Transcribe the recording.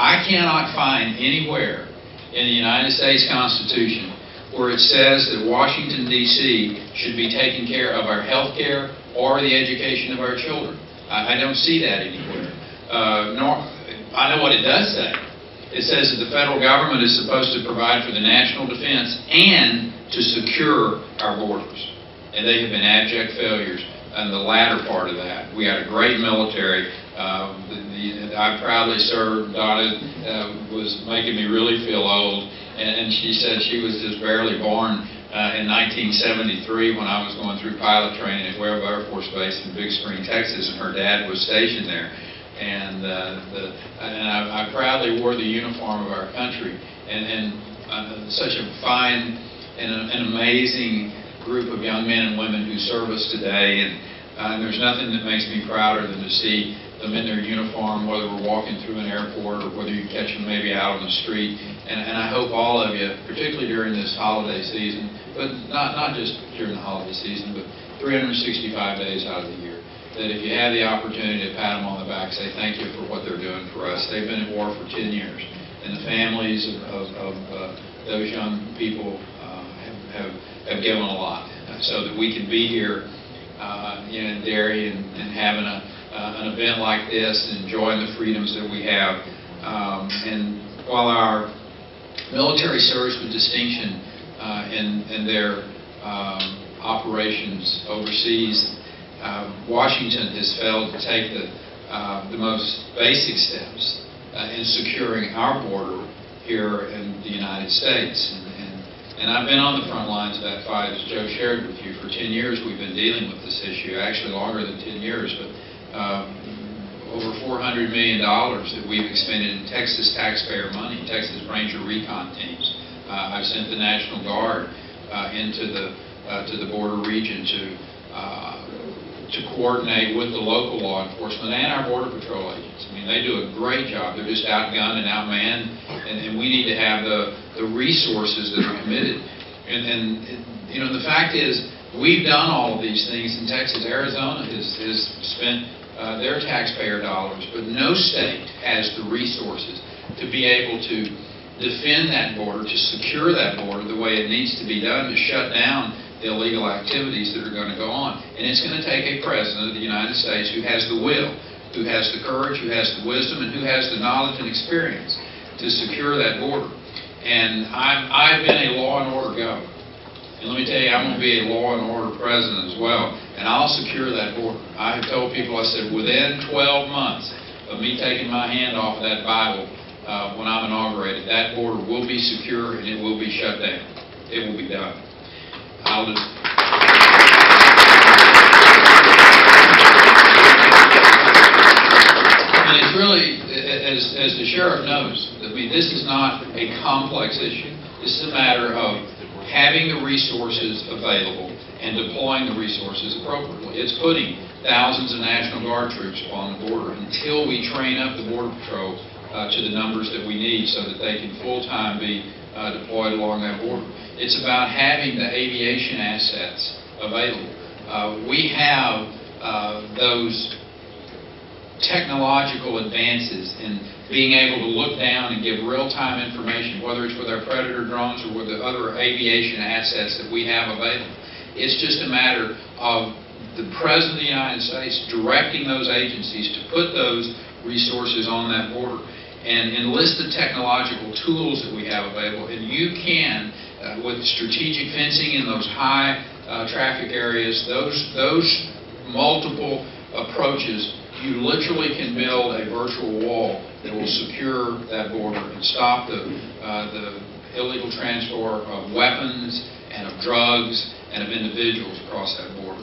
I cannot find anywhere in the United States Constitution where it says that Washington DC should be taking care of our health care or the education of our children. I, I don't see that anywhere. Uh, nor, I know what it does say. It says that the federal government is supposed to provide for the national defense and to secure our borders. And they have been abject failures in the latter part of that. We had a great military. Uh, the, the, I proudly served. Donna uh, was making me really feel old, and, and she said she was just barely born uh, in 1973 when I was going through pilot training at Webb Air Force Base in Big Spring, Texas, and her dad was stationed there. And, uh, the, and I, I proudly wore the uniform of our country, and, and uh, such a fine and a, an amazing group of young men and women who serve us today. And, uh, and there's nothing that makes me prouder than to see them in their uniform, whether we're walking through an airport or whether you catch them maybe out on the street. And, and I hope all of you, particularly during this holiday season, but not, not just during the holiday season, but 365 days out of the year, that if you have the opportunity to pat them on the back, say thank you for what they're doing for us. They've been at war for 10 years, and the families of, of, of uh, those young people uh, have, have, have given a lot so that we can be here uh, in Derry and, and having a, uh, an event like this and enjoying the freedoms that we have. Um, and while our military serves with distinction uh, in, in their um, operations overseas, uh, Washington has failed to take the, uh, the most basic steps uh, in securing our border here in the United States. And, and, and I've been on the front lines of that fight, as Joe shared with you. For 10 years, we've been dealing with this issue, actually longer than 10 years, but um, over $400 million that we've expended in Texas taxpayer money, Texas Ranger recon teams. Uh, I've sent the National Guard uh, into the uh, to the border region to uh, to coordinate with the local law enforcement and our border patrol agents. I mean, they do a great job. They're just outgunned and outmanned, and, and we need to have the the resources that are committed. And, and you know, the fact is, we've done all of these things in Texas. Arizona has, has spent uh, their taxpayer dollars, but no state has the resources to be able to defend that border, to secure that border the way it needs to be done, to shut down the illegal activities that are going to go on. And it's going to take a president of the United States who has the will, who has the courage, who has the wisdom, and who has the knowledge and experience to secure that border. And I'm, I've been a law and order governor. And let me tell you, I'm going to be a law and order president as well, and I'll secure that border. I have told people, I said, within 12 months of me taking my hand off of that Bible uh, when I'm inaugurated, that border will be secure and it will be shut down. It will be done. I'll just... And it's really, as, as the sheriff knows, I mean, this is not a complex issue. This is a matter of having the resources available and deploying the resources appropriately. It's putting thousands of National Guard troops on the border until we train up the Border Patrol uh, to the numbers that we need so that they can full-time be uh, deployed along that border. It's about having the aviation assets available. Uh, we have uh, those technological advances in being able to look down and give real-time information, whether it's with our Predator drones or with the other aviation assets that we have available. It's just a matter of the President of the United States directing those agencies to put those resources on that border and enlist the technological tools that we have available. And you can, uh, with strategic fencing in those high uh, traffic areas, those, those multiple approaches you literally can build a virtual wall that will secure that border and stop the, uh, the illegal transport of weapons and of drugs and of individuals across that border.